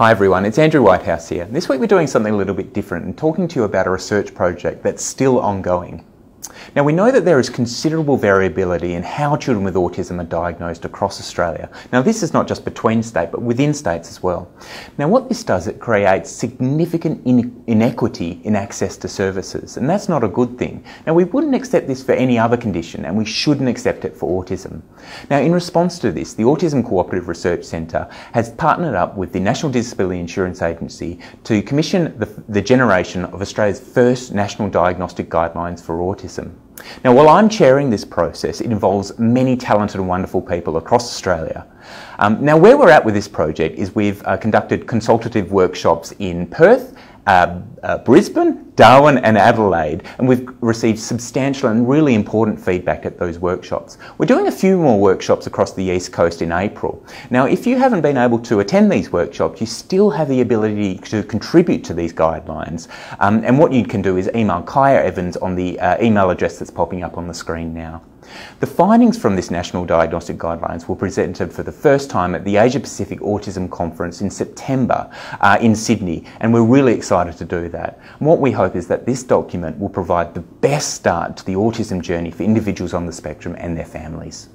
Hi everyone, it's Andrew Whitehouse here. This week we're doing something a little bit different and talking to you about a research project that's still ongoing. Now we know that there is considerable variability in how children with autism are diagnosed across Australia. Now this is not just between states but within states as well. Now what this does, it creates significant inequity in access to services and that's not a good thing. Now we wouldn't accept this for any other condition and we shouldn't accept it for autism. Now in response to this, the Autism Cooperative Research Centre has partnered up with the National Disability Insurance Agency to commission the, the generation of Australia's first national diagnostic guidelines for autism. Now, while I'm chairing this process, it involves many talented and wonderful people across Australia. Um, now, where we're at with this project is we've uh, conducted consultative workshops in Perth uh, uh, Brisbane, Darwin, and Adelaide, and we've received substantial and really important feedback at those workshops. We're doing a few more workshops across the East Coast in April. Now, if you haven't been able to attend these workshops, you still have the ability to contribute to these guidelines. Um, and what you can do is email Kiah Evans on the uh, email address that's popping up on the screen now. The findings from this National Diagnostic Guidelines were presented for the first time at the Asia Pacific Autism Conference in September uh, in Sydney, and we're really excited to do that. And what we hope is that this document will provide the best start to the autism journey for individuals on the spectrum and their families.